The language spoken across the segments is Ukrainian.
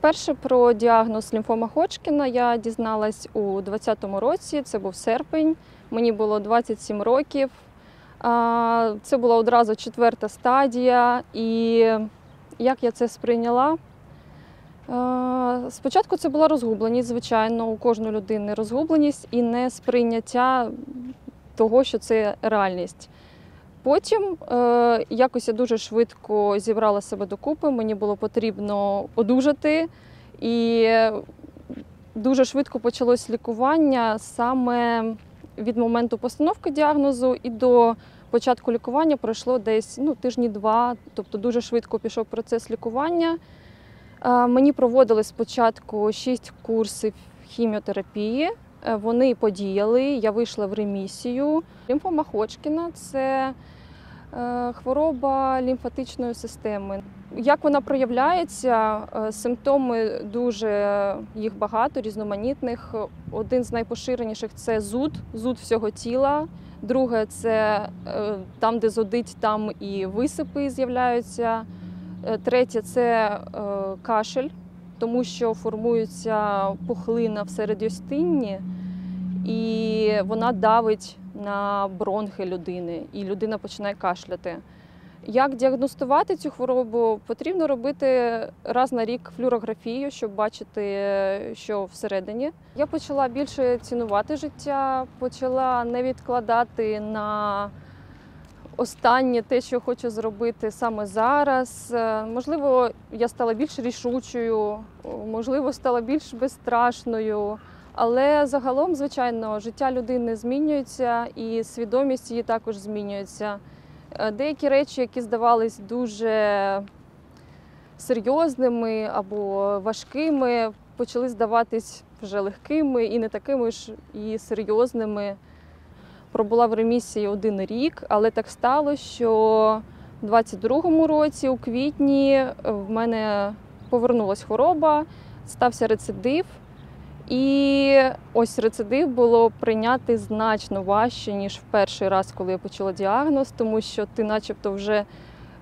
Перше про діагноз лімфома Ходжкіна я дізналась у 2020 році. Це був серпень. Мені було 27 років. Це була одразу четверта стадія. І як я це сприйняла? Спочатку це була розгубленість, звичайно, у кожної людини розгубленість і не сприйняття того, що це реальність. Потім е, якось я дуже швидко зібрала себе докупи. Мені було потрібно одужати, і дуже швидко почалось лікування саме від моменту постановки діагнозу і до початку лікування пройшло десь ну, тижні два, тобто дуже швидко пішов процес лікування. Е, Мені проводили спочатку шість курсів хіміотерапії. Е, Вони подіяли, я вийшла в ремісію. Лімфома Ходжкіна – це хвороба лімфатичної системи. Як вона проявляється? Е, Симптоми дуже їх багато, різноманітних. Один з найпоширеніших це зуд, зуд всього тіла. Друге це е, там, де зудить, там і висипи з'являються. Е, Третє це е, кашель, тому що формується пухлина в середостінні, і вона давить на бронхи людини, і людина починає кашляти. Як діагностувати цю хворобу? Потрібно робити раз на рік флюорографію, щоб бачити, що всередині. Я почала більше цінувати життя, почала не відкладати на останнє те, що хочу зробити саме зараз. Е, Можливо, я стала більш рішучою, можливо, стала більш безстрашною. Але загалом, звичайно, життя людини змінюється і свідомість її також змінюється. Е, Деякі речі, які здавались дуже серйозними або важкими, почали здаватись вже легкими і не такими ж і серйозними. Пробула в ремісії один рік, але так сталося, що в 22-му році, у квітні, в мене повернулася хвороба, стався рецидив. І ось рецидив було прийняти значно важче, ніж в перший раз, коли я почула діагноз, тому що ти, начебто, вже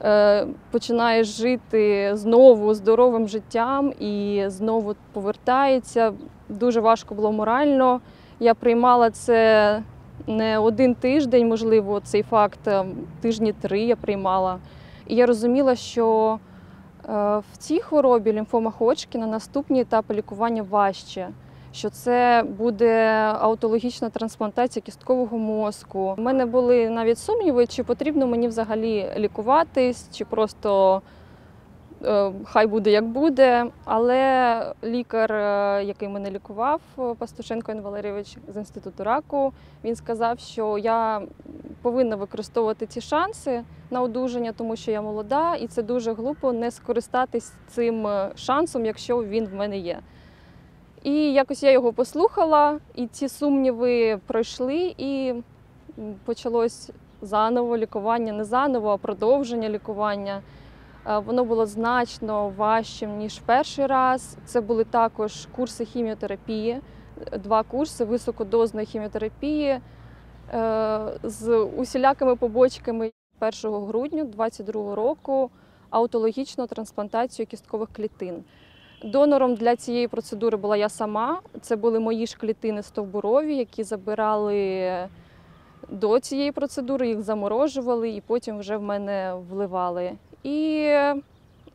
е, починаєш жити знову здоровим життям і знову повертається. Дуже важко було морально. Я приймала це не один тиждень, можливо, цей факт, е, тижні три я приймала. І я розуміла, що е, в цій хворобі лімфома Ходжкіна наступні етапи лікування важче що це буде аутологічна трансплантація кісткового мозку. У мене були навіть сумніви, чи потрібно мені взагалі лікуватись, чи просто е, хай буде як буде. Але лікар, е, який мене лікував, Пастушенко Ін Валерійович з інституту раку, він сказав, що я повинна використовувати ці шанси на одужання, тому що я молода, і це дуже глупо не скористатись цим е, шансом, якщо він в мене є. І якось я його послухала, і ці сумніви пройшли, і почалось заново лікування, не заново, а продовження лікування. Е, Воно було значно важчим, ніж перший раз. Це були також курси хіміотерапії, два курси високодозної хіміотерапії е, з усілякими побочками 1 грудня 2022 року аутологічну трансплантацію кісткових клітин. Донором для цієї процедури була я сама. Це були мої ж клітини стовбурові, які забирали до цієї процедури, їх заморожували і потім вже в мене вливали. І е,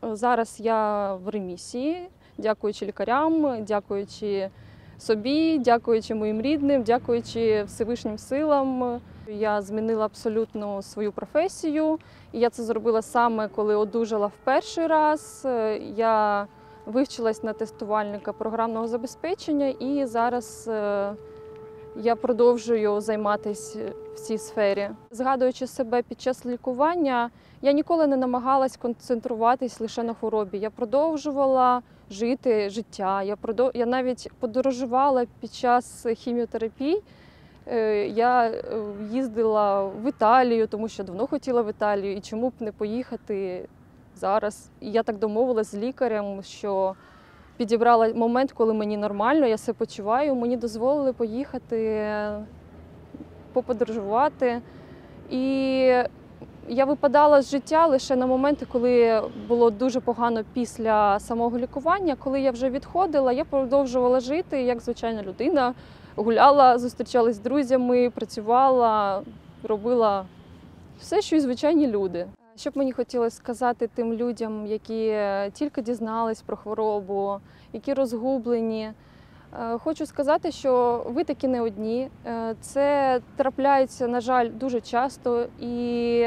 зараз я в ремісії, дякуючи лікарям, дякуючи собі, дякуючи моїм рідним, дякуючи Всевишнім силам. Я змінила абсолютно свою професію. І я це зробила саме коли одужала в перший раз. Е, Я вивчилась на тестувальника програмного забезпечення, і зараз е, я продовжую займатися в цій сфері. Згадуючи себе під час лікування, я ніколи не намагалась концентруватись лише на хворобі. Я продовжувала жити життя. Я продов... я навіть подорожувала під час хіміотерапії. Е, Я е, їздила в Італію, тому що давно хотіла в Італію, і чому б не поїхати зараз. І я так домовилась з лікарем, що підібрала момент, коли мені нормально, я себе почуваю. Мені дозволили поїхати, поподорожувати. І Я випадала з життя лише на моменти, коли було дуже погано після самого лікування. Коли я вже відходила, я продовжувала жити як звичайна людина, гуляла, зустрічалась з друзями, працювала, робила все, що і звичайні люди. Що б мені хотілося сказати тим людям, які тільки дізнались про хворобу, які розгублені. Е, Хочу сказати, що ви такі не одні. Е, Це трапляється, на жаль, дуже часто. І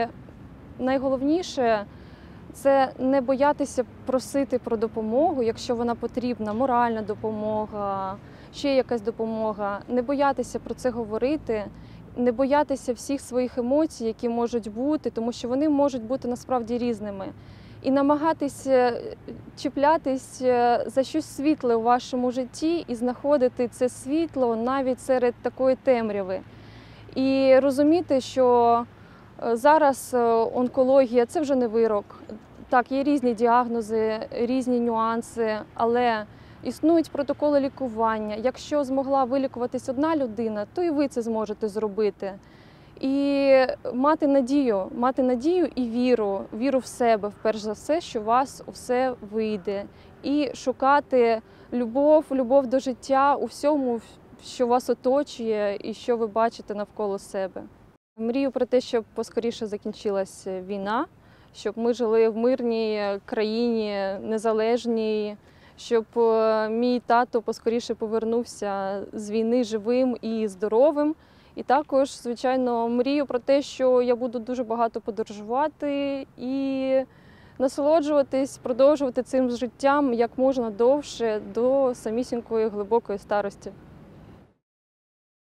найголовніше це не боятися просити про допомогу, якщо вона потрібна, моральна допомога, ще якась допомога. Не боятися про це говорити, не боятися всіх своїх емоцій, які можуть бути, тому що вони можуть бути насправді різними. І намагатися чіплятись е, за щось світле у вашому житті і знаходити це світло навіть серед такої темряви. І розуміти, що е, зараз е, онкологія це вже не вирок. Так, є різні діагнози, різні нюанси, але існують протоколи лікування. Якщо змогла вилікуватись одна людина, то і ви це зможете зробити. І мати надію, мати надію і віру, віру в себе, перш за все, що у вас все вийде. І шукати любов, любов до життя у всьому, що вас оточує і що ви бачите навколо себе. Мрію про те, щоб поскоріше закінчилась війна, щоб ми жили в мирній країні, незалежній, щоб е, мій тато поскоріше повернувся з війни живим і здоровим. І також, звичайно, мрію про те, що я буду дуже багато подорожувати і насолоджуватись, продовжувати цим життям як можна довше до самісінької глибокої старості.